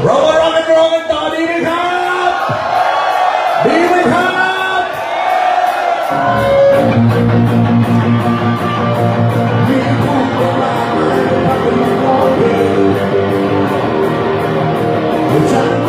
เรามาร้องกันร้องกันต่อดีไหมครับ ดีไหมครับฉัน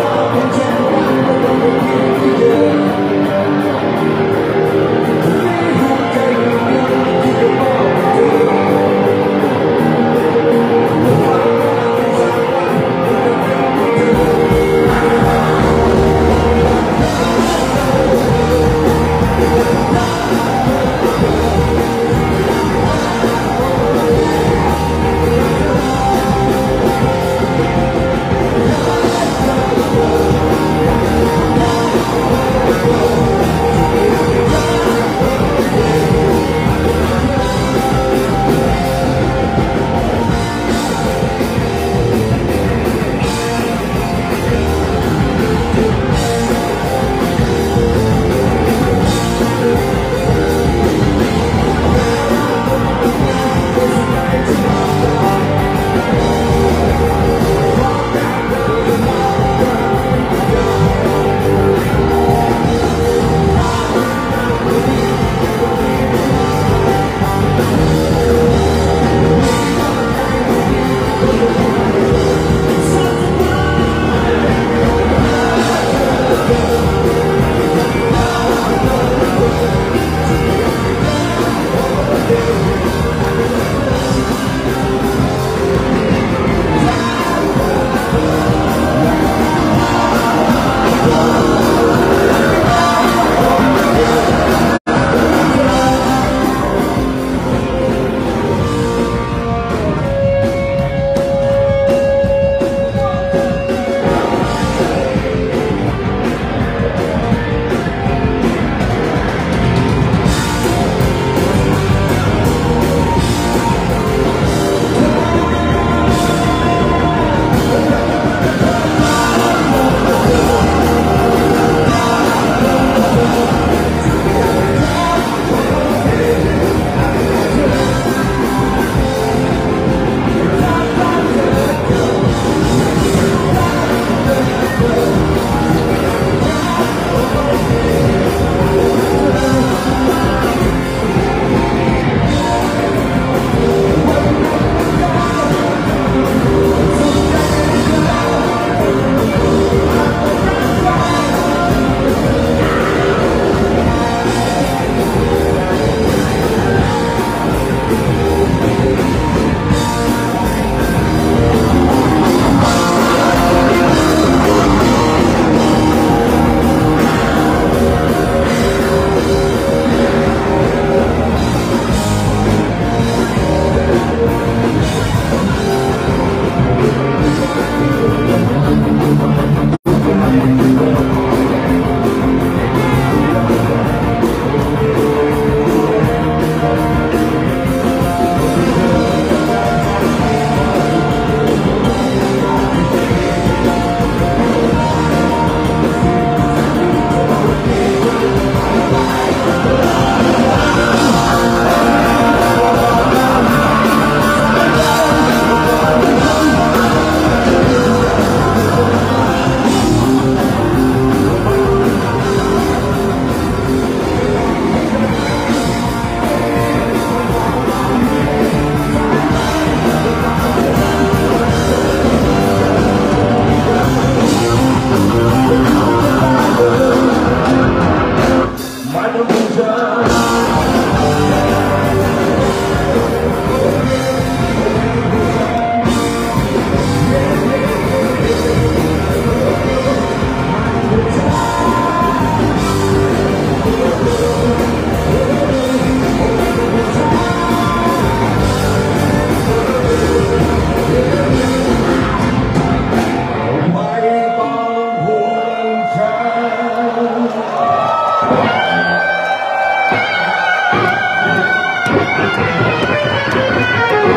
Thank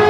you.